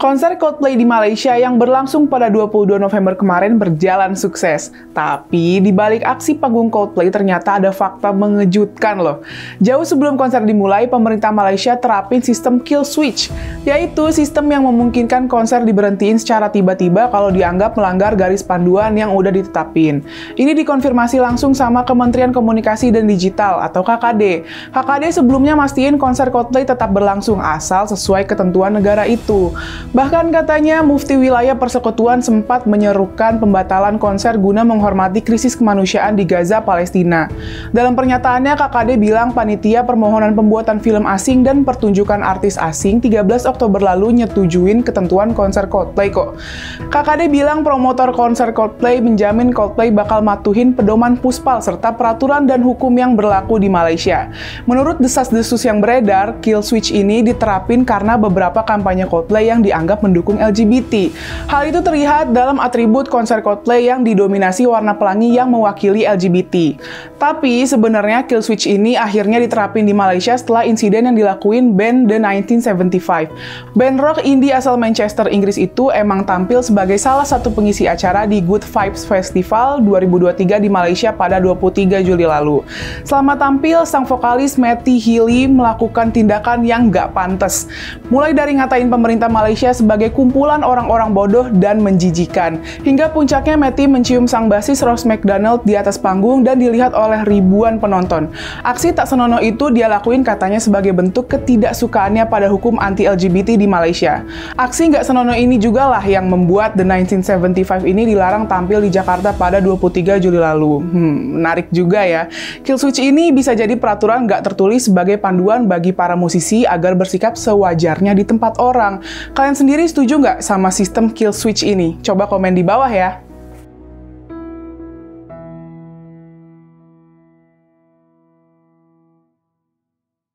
Konser Coldplay di Malaysia yang berlangsung pada 22 November kemarin berjalan sukses. Tapi di balik aksi panggung Coldplay ternyata ada fakta mengejutkan loh. Jauh sebelum konser dimulai, pemerintah Malaysia terapin sistem kill switch, yaitu sistem yang memungkinkan konser diberhentiin secara tiba-tiba kalau dianggap melanggar garis panduan yang udah ditetapin. Ini dikonfirmasi langsung sama Kementerian Komunikasi dan Digital atau KKD. KKD sebelumnya mastiin konser Coldplay tetap berlangsung asal sesuai ketentuan negara itu. Bahkan katanya Mufti Wilayah Persekutuan sempat menyerukan pembatalan konser guna menghormati krisis kemanusiaan di Gaza, Palestina. Dalam pernyataannya, KKD bilang panitia permohonan pembuatan film asing dan pertunjukan artis asing 13 Oktober lalu nyetujuin ketentuan konser Coldplay kok. KKD bilang promotor konser Coldplay menjamin Coldplay bakal matuhin pedoman puspal serta peraturan dan hukum yang berlaku di Malaysia. Menurut desas-desus yang beredar, kill switch ini diterapin karena beberapa kampanye Coldplay yang dianggap mendukung LGBT. Hal itu terlihat dalam atribut konser Coldplay yang didominasi warna pelangi yang mewakili LGBT. Tapi sebenarnya kill switch ini akhirnya diterapin di Malaysia setelah insiden yang dilakuin band The 1975. Band rock indie asal Manchester, Inggris itu emang tampil sebagai salah satu pengisi acara di Good Vibes Festival 2023 di Malaysia pada 23 Juli lalu. Selama tampil, sang vokalis Matty Healy melakukan tindakan yang gak pantas. Mulai dari ngatain pemerintah Malaysia Malaysia sebagai kumpulan orang-orang bodoh dan menjijikan. Hingga puncaknya Matty mencium sang basis Ross McDonald di atas panggung dan dilihat oleh ribuan penonton. Aksi tak senonoh itu dia lakuin katanya sebagai bentuk ketidaksukaannya pada hukum anti-LGBT di Malaysia. Aksi nggak senonoh ini juga lah yang membuat The 1975 ini dilarang tampil di Jakarta pada 23 Juli lalu. Hmm, menarik juga ya. Kill switch ini bisa jadi peraturan nggak tertulis sebagai panduan bagi para musisi agar bersikap sewajarnya di tempat orang. Kalian sendiri setuju nggak sama sistem kill switch ini? Coba komen di bawah ya.